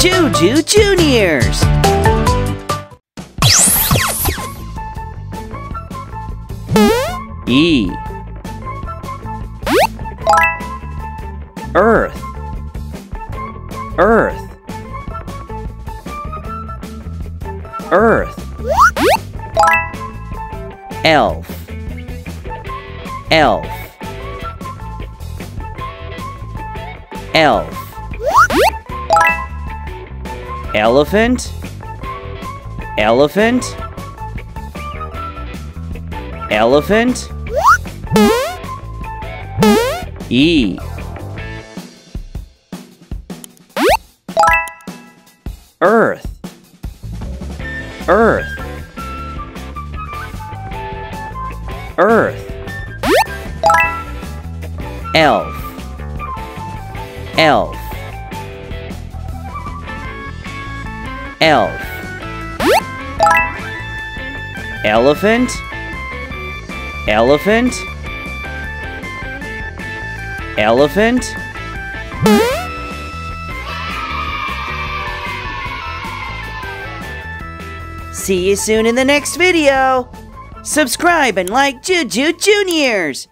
Juju Juniors. E. Earth. Earth. Earth. Elf. Elf. Elf Elephant? Elephant? Elephant? E. Earth. Earth. Earth. Elf. Elf Elf Elephant Elephant Elephant See you soon in the next video! Subscribe and like Juju Juniors!